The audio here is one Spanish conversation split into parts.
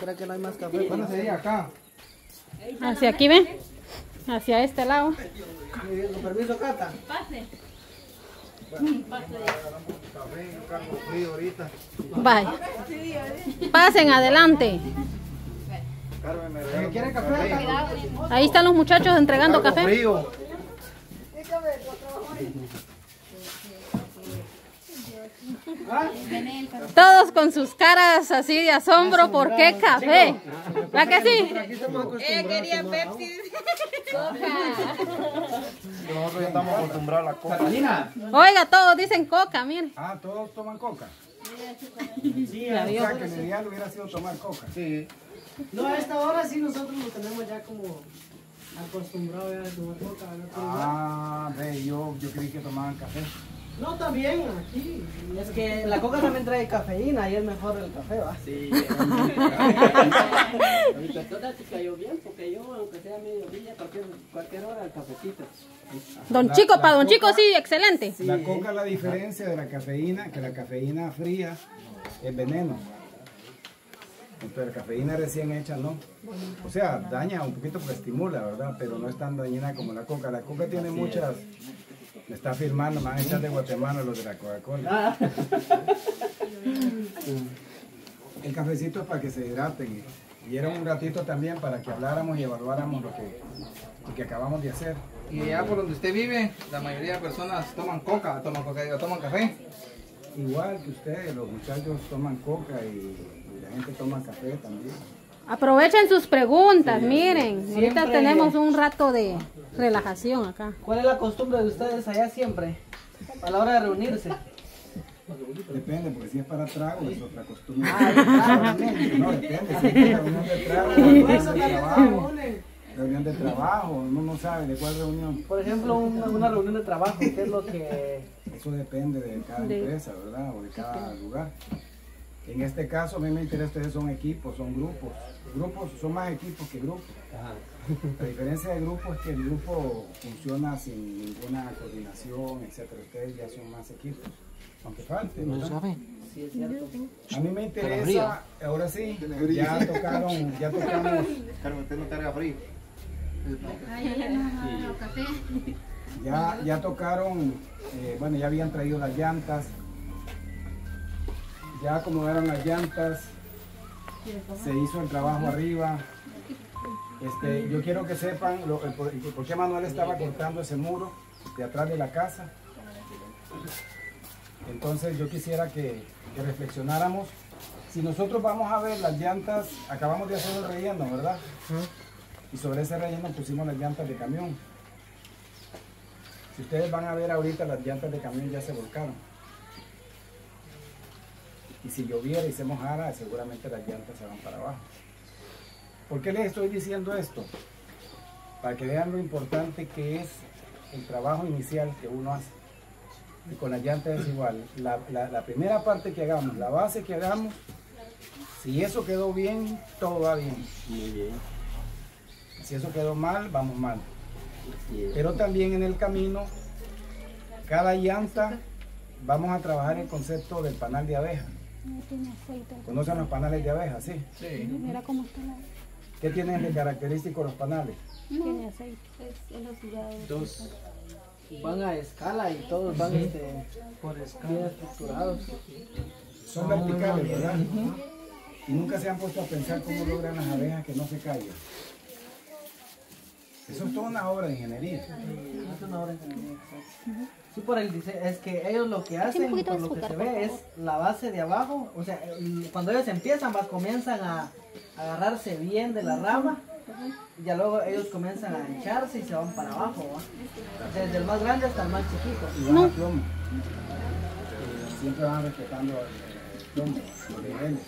¿Cree que no hay más café? ¿Cuándo sería acá? Hacia aquí, ¿ven? Hacia este lado. Con permiso, Cata. Pase. Vaya. Pasen adelante. Ahí están los muchachos entregando café. Todos con sus caras así de asombro. ¿Por qué café? ¿Va que sí? Ella quería Pepsi. Nosotros ya estamos acostumbrados a la coca. Oiga, todos dicen coca, miren. Ah, todos toman coca. Sí, Ya O sea, que lo ideal hubiera sido tomar coca. Sí. No, a esta hora sí nosotros lo tenemos ya como acostumbrado ya a tomar coca. Ah, ve, yo, yo creí que tomaban café. No, también aquí. Es que la coca también trae cafeína y es mejor el café, ¿va? Sí, mi persona sí cayó bien porque yo, aunque sea mediodía, cualquier, cualquier hora, el cafecito. Don Chico, para Don Chico sí, excelente. La coca, la diferencia de la cafeína, que la cafeína fría es veneno. Entonces, la cafeína recién hecha no. O sea, daña un poquito porque estimula, ¿verdad? Pero no es tan dañina como la coca. La coca tiene muchas... Me está firmando, me van a echar de Guatemala los de la Coca-Cola. El cafecito es para que se hidraten. Y, era un ratito también para que habláramos y evaluáramos lo que, lo que acabamos de hacer. Y allá por donde usted vive, la mayoría de personas toman coca, toman coca, toman café. Igual que ustedes, los muchachos toman coca y, y la gente toma café también. Aprovechen sus preguntas, miren. Ahorita tenemos un rato de relajación acá. ¿Cuál es la costumbre de ustedes allá siempre? A la hora de reunirse. Depende, porque si es para trago es otra costumbre. Ah, claro. No, depende, si es reunión de trago, reunión de trabajo, reunión de trabajo, uno no sabe de cuál reunión. Por ejemplo, una, una reunión de trabajo, ¿qué es lo que...? Eso depende de cada empresa, ¿verdad? O de cada lugar. En este caso, a mí me interesa, ustedes son equipos, son grupos. Grupos son más equipos que grupos. La diferencia de grupo es que el grupo funciona sin ninguna coordinación, etcétera. Ustedes ya son más equipos. Aunque falte. Sí, es cierto. A mí me interesa, ahora sí, ya tocaron, ya tocamos, Carmen, usted no carga frío. ya, ya tocaron, eh, bueno, ya habían traído las llantas, ya acomodaron las llantas, se hizo el trabajo arriba. Este, yo quiero que sepan lo- por qué Manuel estaba cortando ese muro de atrás de la casa. Entonces yo quisiera que, que reflexionáramos. Si nosotros vamos a ver las llantas, acabamos de hacer el relleno, ¿verdad? Y sobre ese relleno pusimos las llantas de camión. Si ustedes van a ver ahorita, las llantas de camión ya se volcaron. Y si lloviera y se mojara, seguramente las llantas se van para abajo. ¿Por qué les estoy diciendo esto? Para que vean lo importante que es el trabajo inicial que uno hace. Y con las llantas es igual. La, la- la primera parte que hagamos, la base que hagamos, si eso quedó bien, todo va bien. Muy bien. Si eso quedó mal, vamos mal. Pero también en el camino, cada llanta, vamos a trabajar el concepto del panal de abeja. ¿Conocen los panales de abeja? Sí. Sí. Mira cómo está la... ¿Qué tienen de característico los panales? Tiene aceite. Dos. Van a escala y todos van este, por escala. estructurados. Son verticales, ¿verdad? Y nunca se han puesto a pensar cómo logran las abejas que no se caigan. Eso es toda una obra de ingeniería. Es una obra ingeniería, exacto. Sí, por el diseño, es que ellos lo que hacen, por de lo que se ve, es la base de abajo, o sea, cuando ellos empiezan, va, comienzan a agarrarse bien de la rama, y ya luego ellos comienzan a hincharse y se van para abajo, ¿va? desde el más grande hasta el más chiquito. Y van a plomo. Eh, Siempre van respetando el plomo, los niveles.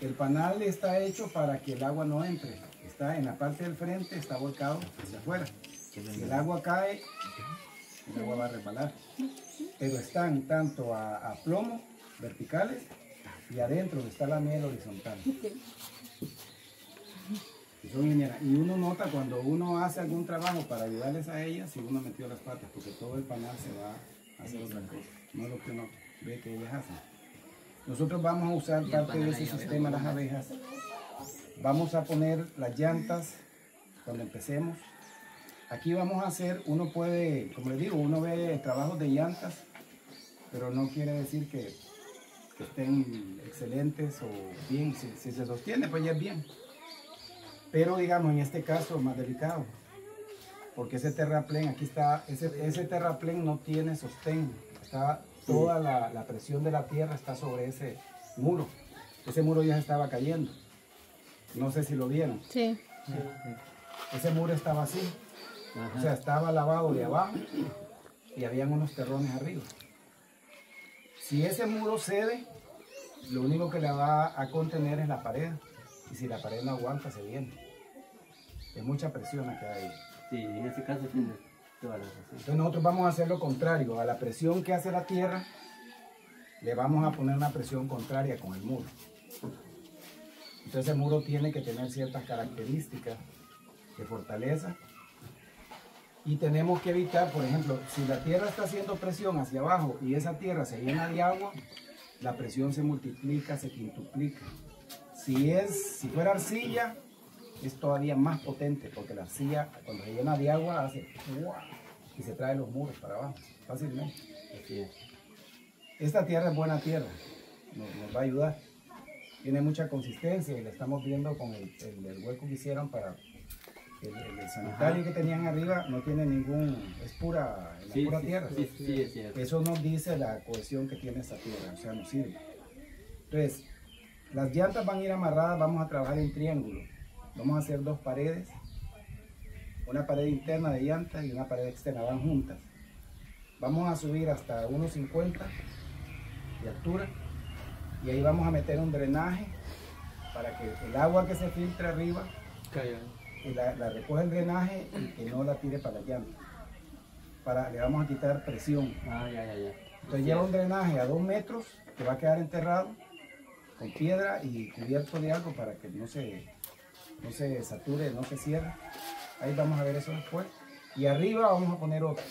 El panal está hecho para que el agua no entre. Está en la parte del frente, está volcado hacia afuera. Si el agua cae, el agua va a resbalar. Pero están tanto a, a plomo, verticales, y adentro está la miel horizontal. Y son. Y uno nota cuando uno hace algún trabajo para ayudarles a ellas, si uno metió las patas, porque todo el panal se va a hacer otra cosa. No es lo que uno ve que ellas hacen. Nosotros vamos a usar parte de ese sistema, las abejas, Vamos a poner las llantas cuando empecemos. Aquí vamos a hacer, uno puede, como les digo, uno ve trabajos de llantas, pero no quiere decir que, que estén excelentes o bien. Si, si se sostiene, pues ya es bien. Pero digamos, en este caso, más delicado. Porque ese terraplén, aquí está, ese, ese terraplén no tiene sostén. Está, toda la, la presión de la tierra está sobre ese muro. Ese muro ya se estaba cayendo. No sé si lo vieron. Sí. Ese muro estaba así. O sea, estaba lavado de abajo y habían unos terrones arriba. Si ese muro cede, lo único que le va a contener es la pared. Y si la pared no aguanta, se viene. Es mucha presión la que hay. Sí, en ese caso tiene toda la razón. Entonces nosotros vamos a hacer lo contrario. A la presión que hace la tierra, le vamos a poner una presión contraria con el muro. Entonces el muro tiene que tener ciertas características de fortaleza. Y tenemos que evitar, por ejemplo, si la tierra está haciendo presión hacia abajo y esa tierra se llena de agua, la presión se multiplica, se quintuplica. Si, es, si fuera arcilla, es todavía más potente, porque la arcilla cuando se llena de agua hace ¡guau! y se trae los muros para abajo, fácilmente. Esta tierra es buena tierra, nos, nos va a ayudar. Tiene mucha consistencia y la estamos viendo con el, el- el hueco que hicieron para el, sanitario que tenían arriba, no tiene ningún, es pura, Sí, pura sí, tierra. sí. Eso nos dice la cohesión que tiene esta tierra, o sea, nos sirve. Entonces, las llantas van a ir amarradas, vamos a trabajar en triángulo. Vamos a hacer dos paredes, una pared interna de llantas y una pared externa, van juntas. Vamos a subir hasta 1.50 de altura y ahí vamos a meter un drenaje para que el agua que se filtre arriba la, la recoge el drenaje y que no la tire para la llanta. Para, le vamos a quitar presión. Ah, ya, ya, ya. Entonces lleva un drenaje a dos metros que va a quedar enterrado con piedra y cubierto de algo para que no se, no se sature, no se cierre. Ahí vamos a ver eso después. Y arriba vamos a poner otro.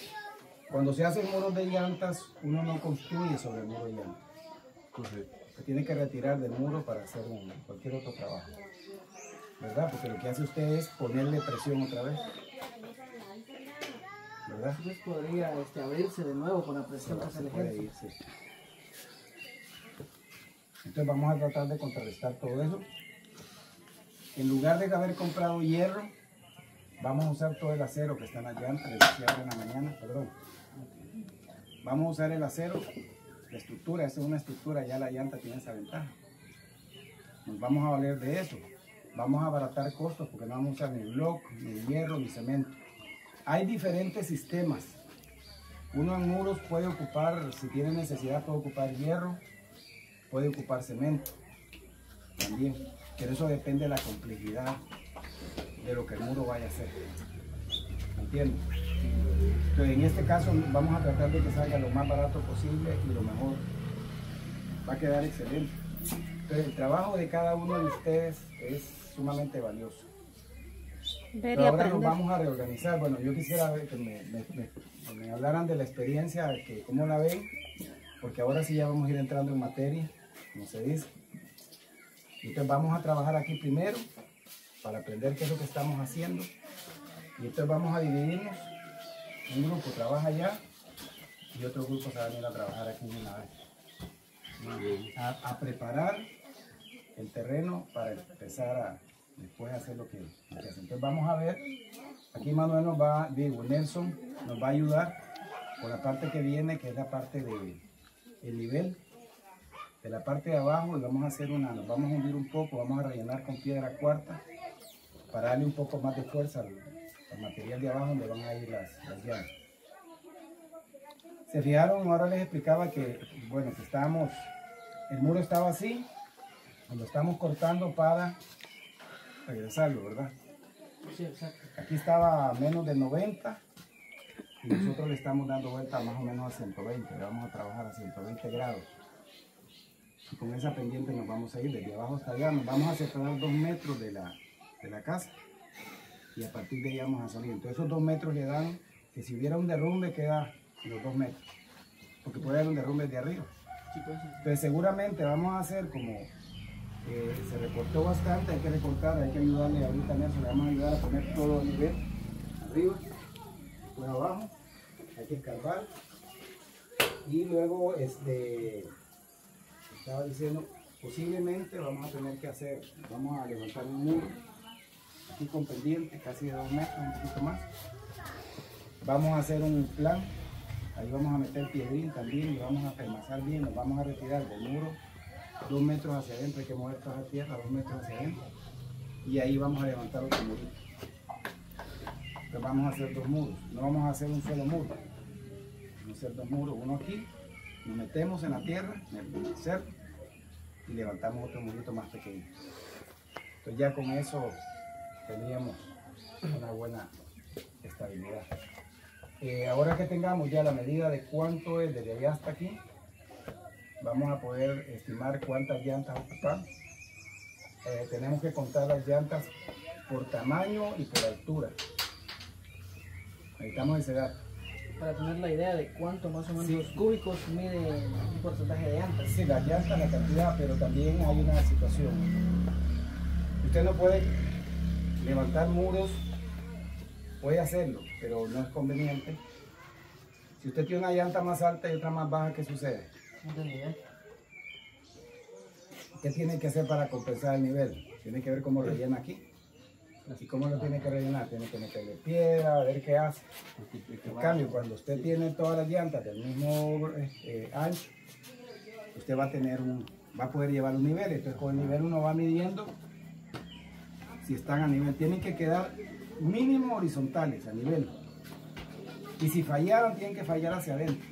Cuando se hacen muros de llantas, uno no construye sobre el muro de llantas. Se tiene que retirar del muro para hacer un- cualquier otro trabajo. ¿Verdad? Porque lo que hace usted es ponerle presión otra vez. ¿Verdad? Entonces podría este, abrirse de nuevo con la presión que se le puede ejerce. sí. Entonces vamos a tratar de contrarrestar todo eso. En lugar de haber comprado hierro, vamos a usar todo el acero que está en la llanta, les decía en la mañana, perdón. Vamos a usar el acero, la estructura, esa es una estructura, ya la llanta tiene esa ventaja. Nos vamos a valer de eso. Vamos a abaratar costos porque no vamos a usar ni block, ni hierro, ni cemento. Hay diferentes sistemas. Uno en muros puede ocupar, si tiene necesidad, puede ocupar hierro, puede ocupar cemento también. Pero eso depende de la complejidad de lo que el muro vaya a hacer. ¿Me entiendes? Entonces, en este caso, vamos a tratar de que salga lo más barato posible y lo mejor. Va a quedar excelente. Entonces, el trabajo de cada uno de ustedes es sumamente valioso. Pero ahora nos vamos a reorganizar. Bueno, yo quisiera ver que me, me- me- me hablaran de la experiencia, que cómo la ven, porque ahora sí ya vamos a ir entrando en materia, como se dice. Entonces vamos a trabajar aquí primero para aprender qué es lo que estamos haciendo. Y entonces vamos a dividirnos. Un grupo trabaja allá y otro grupo se va a venir a trabajar aquí de una vez. A, a preparar el terreno para empezar a después hacer lo que, lo que hace. Entonces vamos a ver, aquí Manuel nos va, digo, Nelson nos va a ayudar con la parte que viene, que es la parte de el nivel de la parte de abajo y vamos a hacer una, nos vamos a hundir un poco, vamos a rellenar con piedra cuarta para darle un poco más de fuerza al, al material de abajo donde van a ir las, las llaves. Se fijaron, ahora les explicaba que, bueno, que estábamos, el muro estaba así, lo estamos cortando para regresarlo, ¿verdad? Sí, exacto. Aquí estaba a menos de 90 y nosotros le estamos dando vuelta más o menos a 120, le vamos a trabajar a 120 grados. Y con esa pendiente nos vamos a ir desde abajo hasta allá, nos vamos a separar dos metros de la, de la casa y a partir de ahí vamos a salir. Entonces esos dos metros le dan que si hubiera un derrumbe queda los dos metros, porque puede haber un derrumbe de arriba. Entonces seguramente vamos a hacer como Eh, se recortó bastante, hay que recortar, hay que ayudarle ahorita a Nelson, le vamos a ayudar a poner todo el nivel arriba, después abajo, hay que escarbar y luego este estaba diciendo posiblemente vamos a tener que hacer, vamos a levantar un muro aquí con pendiente, casi de dos metros, un poquito más. Vamos a hacer un plan, ahí vamos a meter piedrín también y vamos a permasar bien, nos vamos a retirar del muro dos metros hacia adentro, hay que mover toda la tierra dos metros hacia adentro. Y ahí vamos a levantar otro murito. Entonces vamos a hacer dos muros, no vamos a hacer un solo muro, vamos a hacer dos muros, uno aquí, nos metemos en la tierra, en el cerro y levantamos otro murito más pequeño. Entonces ya con eso teníamos una buena estabilidad. Eh, ahora que tengamos ya la medida de cuánto es desde allá hasta aquí, vamos a poder estimar cuántas llantas ocupan. Eh, tenemos que contar las llantas por tamaño y por altura. Necesitamos ese dato. Para tener la idea de cuánto más o menos cúbicos mide un porcentaje de llantas. Sí, las llantas, la cantidad, pero también hay una situación. Usted no puede levantar muros, puede hacerlo, pero no es conveniente. Si usted tiene una llanta más alta y otra más baja, ¿qué sucede? ¿Qué tiene que hacer para compensar el nivel? Tiene que ver cómo rellena aquí. ¿Y cómo lo tiene que rellenar? Tiene que meterle piedra, a ver qué hace. En cambio, cuando usted tiene todas las llantas del mismo eh, ancho, usted va a tener un, va a poder llevar un nivel. Entonces con el nivel uno va midiendo si están a nivel. Tienen que quedar mínimo horizontales a nivel. Y si fallaron, tienen que fallar hacia adentro.